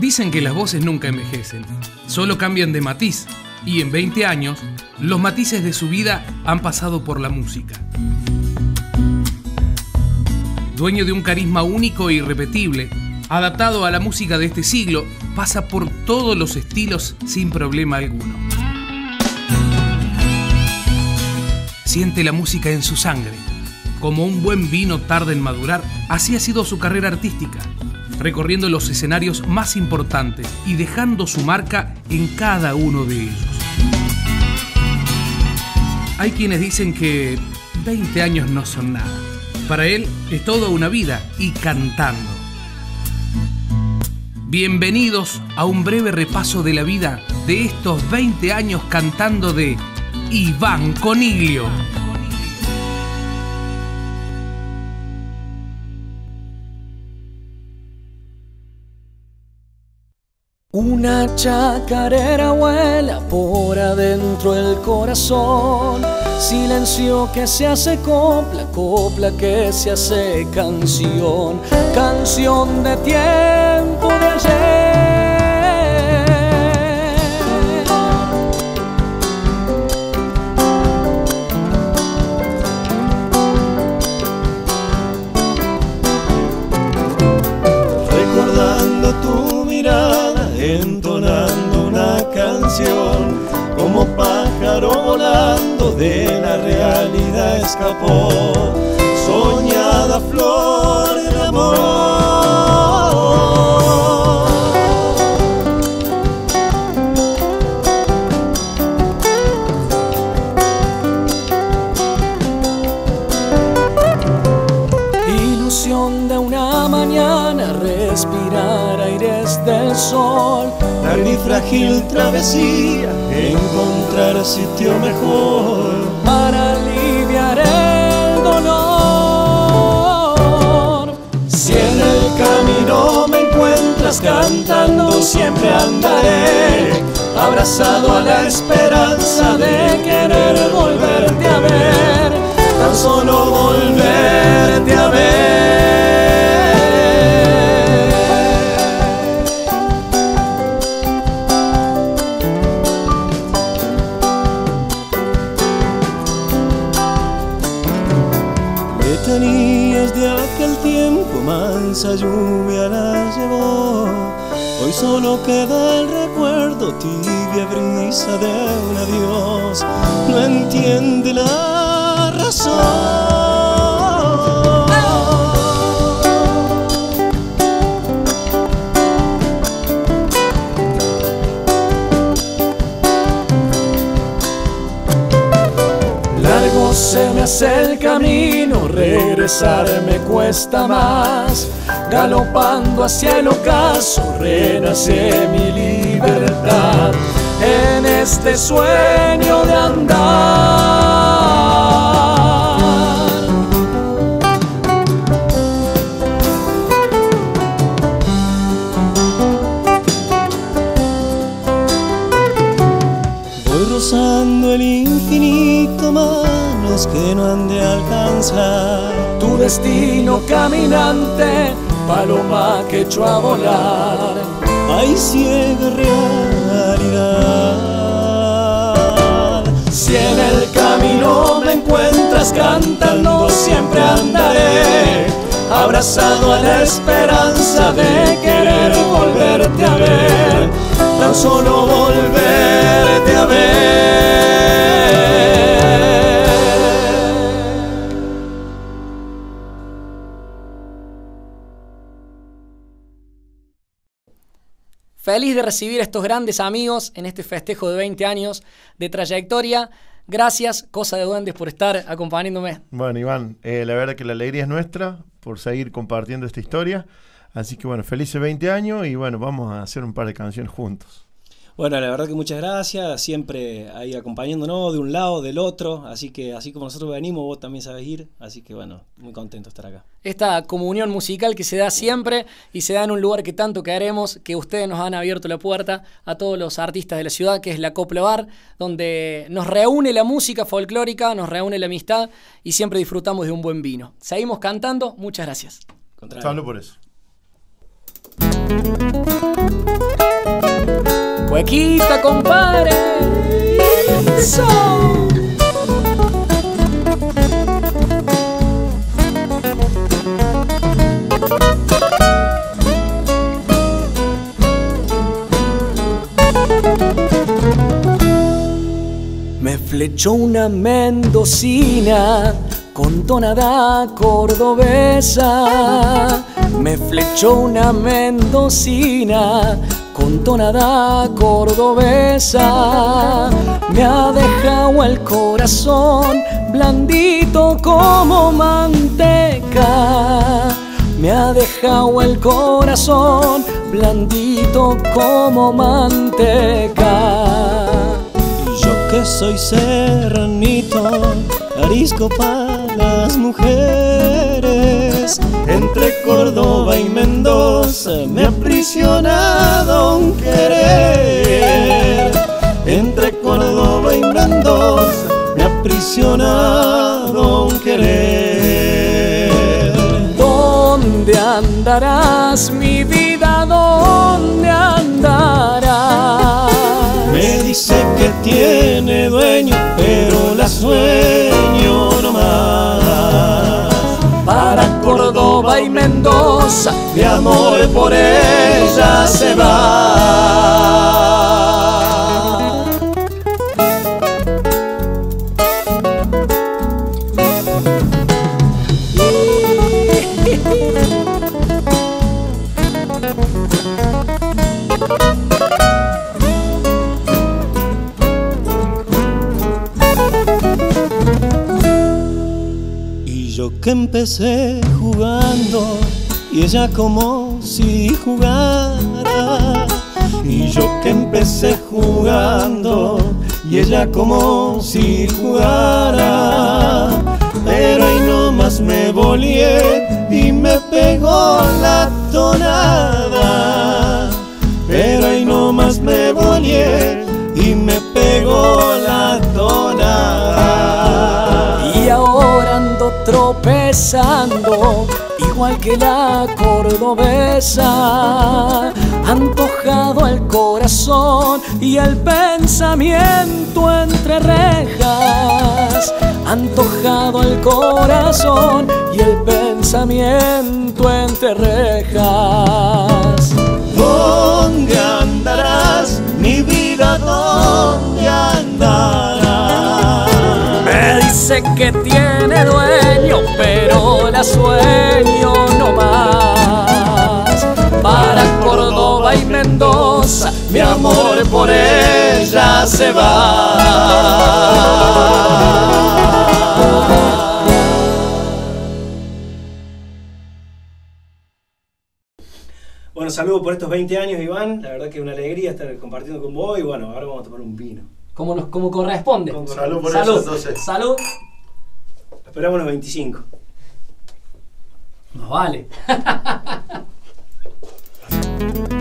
Dicen que las voces nunca envejecen, solo cambian de matiz, y en 20 años, los matices de su vida han pasado por la música. Dueño de un carisma único e irrepetible, adaptado a la música de este siglo, pasa por todos los estilos sin problema alguno. Siente la música en su sangre. Como un buen vino tarda en madurar, así ha sido su carrera artística recorriendo los escenarios más importantes y dejando su marca en cada uno de ellos. Hay quienes dicen que 20 años no son nada. Para él es toda una vida y cantando. Bienvenidos a un breve repaso de la vida de estos 20 años cantando de Iván Coniglio. Una chacarera vuela por adentro el corazón, silencio que se hace copla, copla que se hace canción, canción de tiempo como pájaro volando de la realidad escapó, soñada flor de amor. Travesía, encontrar sitio mejor para aliviar el dolor. Si en el camino me encuentras cantando, siempre andaré abrazado a la esperanza de querer volverte a ver, tan solo volverte a ver. Hoy solo queda el recuerdo, tibia brisa de un adiós. No entiende la razón. se me hace el camino, regresar me cuesta más. Galopando hacia el ocaso, renace mi libertad en este sueño de andar. Voy rozando el infinito manos que no han de alcanzar tu destino caminante paloma que echó a volar. Hay ciega realidad. Si en el camino me encuentras cantando, siempre andaré. Abrazado a la esperanza de querer volverte a ver, tan solo volverte a ver. Feliz de recibir a estos grandes amigos en este festejo de 20 años de trayectoria. Gracias, Cosa de Duendes, por estar acompañándome. Bueno, Iván, eh, la verdad que la alegría es nuestra por seguir compartiendo esta historia. Así que bueno, felices 20 años y bueno, vamos a hacer un par de canciones juntos. Bueno, la verdad que muchas gracias, siempre ahí acompañándonos de un lado, del otro, así que así como nosotros venimos, vos también sabes ir, así que bueno, muy contento de estar acá. Esta comunión musical que se da siempre y se da en un lugar que tanto queremos, que ustedes nos han abierto la puerta a todos los artistas de la ciudad, que es la Copla Bar, donde nos reúne la música folclórica, nos reúne la amistad y siempre disfrutamos de un buen vino. Seguimos cantando, muchas gracias. Salud por eso. Compadre. Me flechó una mendocina con tonada cordobesa. Me flechó una mendocina con tonada cordobesa. Me ha dejado el corazón blandito como manteca. Me ha dejado el corazón blandito como manteca. Yo que soy serranito, arisco para las mujeres. Entre Córdoba y Mendoza me ha aprisionado un querer. Entre Córdoba y Mendoza me ha aprisionado un querer. ¿Dónde andarás, mi vida? Dice que tiene dueño, pero la sueño nomás. Para Córdoba y Mendoza, De amor por ella se va. Que empecé jugando y ella como si jugara. Y yo que empecé jugando y ella como si jugara. Pero ahí nomás me volé y me pegó la tonada. Pero ahí nomás me volé tropezando, igual que la cordobesa. Antojado el corazón y el pensamiento entre rejas. Antojado el corazón y el pensamiento entre rejas. ¿Dónde andarás, mi vida? ¿Dónde andarás? Dice que tiene dueño, pero la sueño no más. Para Córdoba y Mendoza, Mi amor por ella se va. Bueno, saludos por estos 20 años, Iván. La verdad que es una alegría estar compartiendo con vos. Y bueno, ahora vamos a tomar un vino como, nos, como corresponde. Salud por. Eso, entonces. Salud. Esperamos los 25. Nos vale.